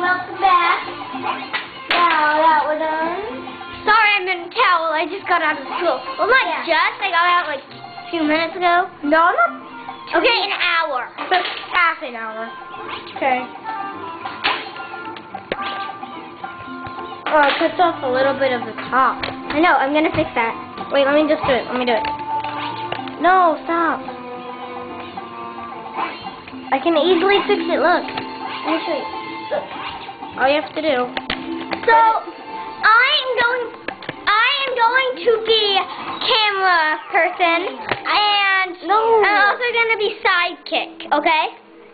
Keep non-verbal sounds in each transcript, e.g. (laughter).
welcome back. Now that we're done. Um, Sorry I'm in a towel. I just got out of school. Well, not Yeah. just. I got out like a few minutes ago. No, not Okay, an hour. (laughs) half an hour. Okay. Oh, it cuts off a little bit of the top. I know. I'm gonna fix that. Wait, let me just do it. Let me do it. No, stop. I can easily fix it. Look. Let me show you. Look. All you have to do. So, I am going. I am going to be camera person, and No. I'm also gonna be sidekick. Okay?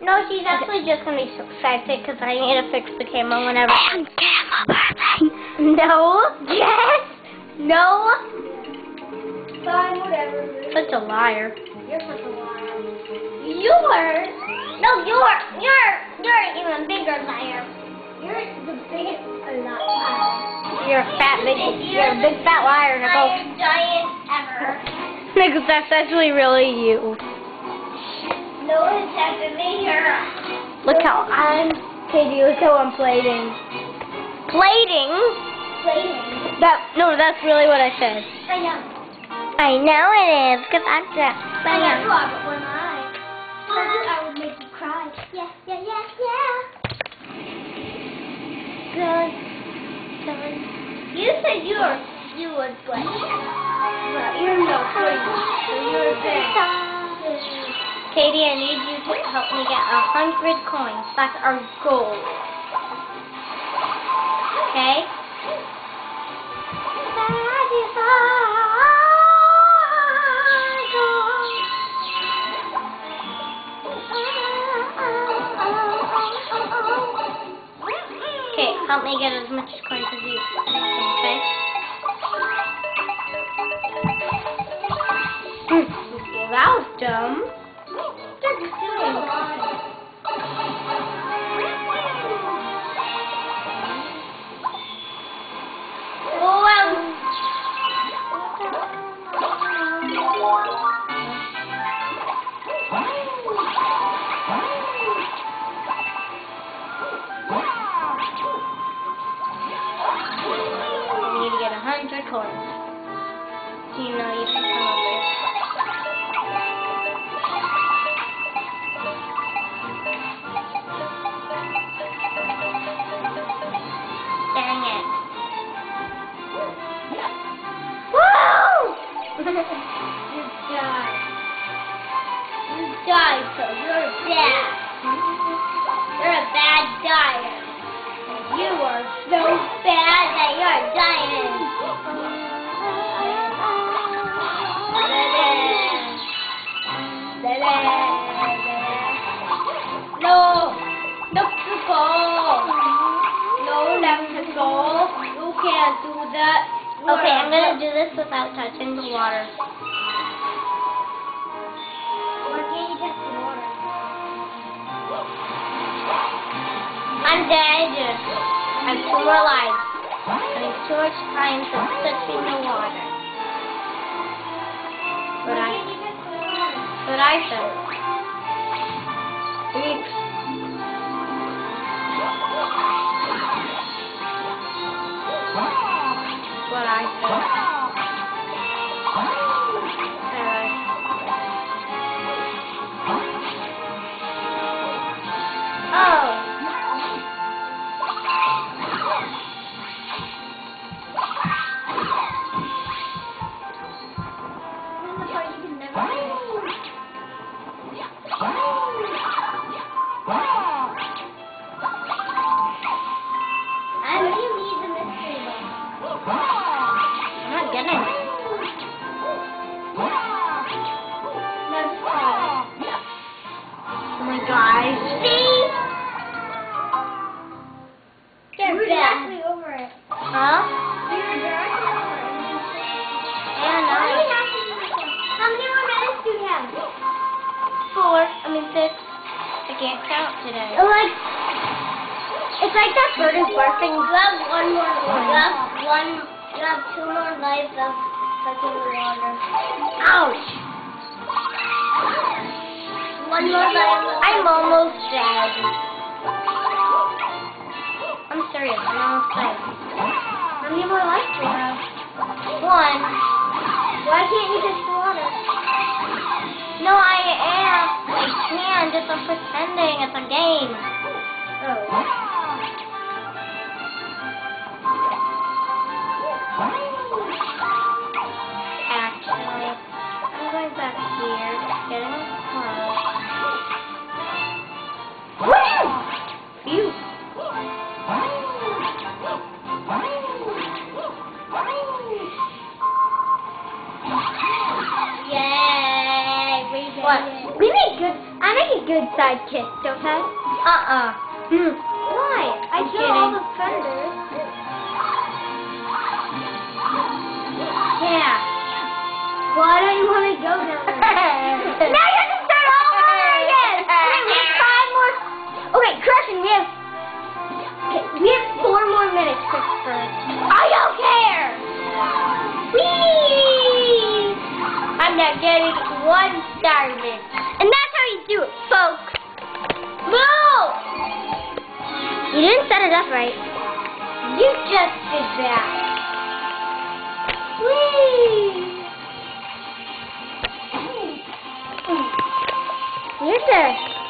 No, she's actually just gonna be sidekick because I need to fix the camera whenever. And camera person. No. (laughs) Yes. No. Fine, whatever. Such a liar. You're such a liar. You're. No, you're. You're. You're an even bigger liar. You're the biggest liar. You're a fat big. You're a big fat liar, Nicole. Liar giant ever. Nicole, that's actually really you. No one's ever made her. Look how I'm. Katie, look how I'm plating. plating. Plating. That no, that's really what I said. I know. I know it is, cause I'm just. I know I I would make you cry. Yeah, yeah, yeah, yeah. Good. You said you were you would play. But you're no good. So you're good. Katie, I need you to help me get a hundred coins. That's our goal. Okay, Dumb. You need to get a hundred coins. You know you You died. You died, so you're bad. You're a bad dyer. You are so bad that you're dying. No, not to go. No, not to go. You can't do that. Okay, I'm gonna do this without touching the water. Why can't you touch the water? I'm dead. I have two more lives. I have too much time for touching the water. But I, can't you touch the water? but I said. Four. I mean six. I can't count today. Like, it's like that bird is barking. You have one more. You oh. have one. You have two more lives of touching the water. Ouch. One more life. I'm almost dead. I'm serious. I'm almost done. How many more lives do you have? One. Why can't you just water? No, I am. Can. Just I'm pretending. It's a game. Oh. I'm going back here, getting a car. Phew. Yay! We did What? We make good. I make a good sidekick, don't I? Uh-uh. Hmm. Why? I I'm kill all the predators. Yeah. Why don't you want to go down there? (laughs) now You didn't set it up right. You just did that. Whee! You have to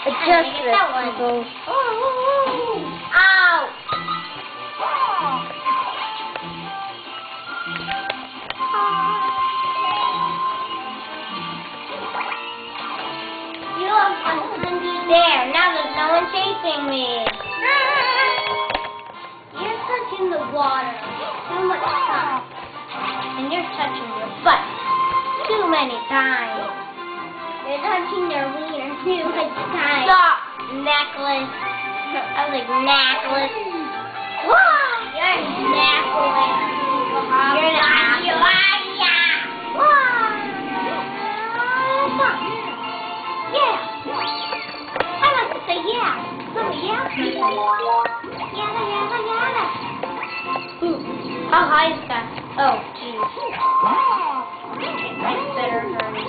adjust this, that one. people. Oh. Ow! You have a There, now there's no one chasing me. Touching the water. Too much time. And you're touching your butt too many times. You're touching their wiener too much time. Stop, necklace. I was like, necklace. You're a necklace. You're an Yeah. I like to say yeah. So yeah. How high is that? Oh, jeez. I better hurry.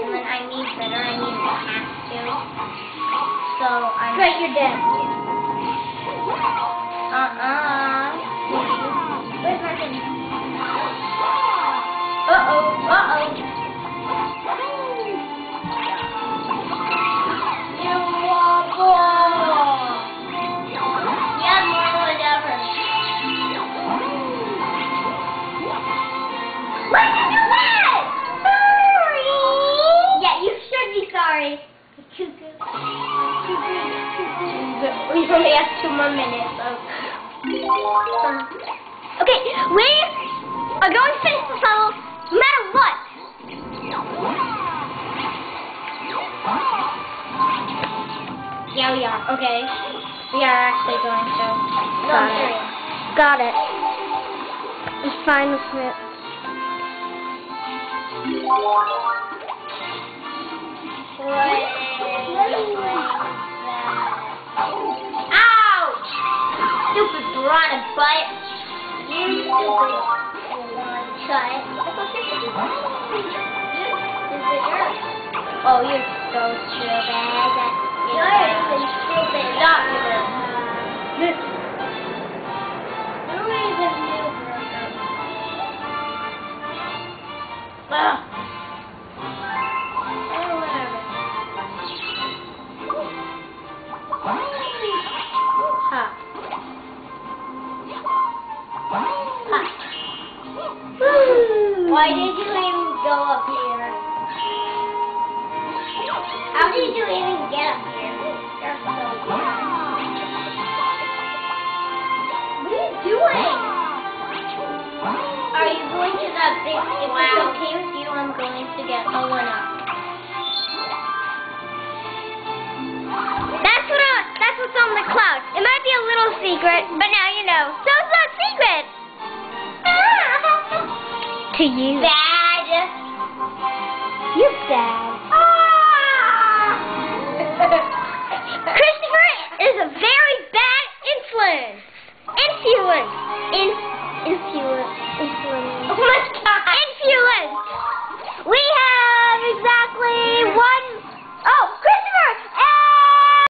And then I need better. I need to have to. So I'm. Great, you're dead. Uh-uh. Where's my thing? Uh-oh. Uh-oh. You finish this level no matter what. Yeah, we are. Okay. We are actually going to. No, Got it. Got it. It's fine with it. Oh, you're so stupid. You're really stupid. Stop it. You're really the new Ugh. Whatever. Ha. Why did you even go up here? How did you even get up here? You're so. What are you doing? Are you going to that big? If it's okay with you, I'm going to get a one up. That's what I, that's what's on the cloud. It might be a little secret, but now you know. So it's not secret. (laughs) To you. Bad. You're bad.